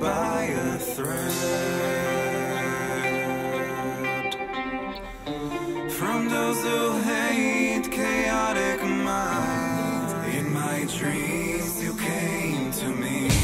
by a thread. From those who hate chaotic minds In my dreams you came to me.